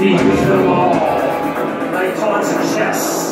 feet. I cause of chess.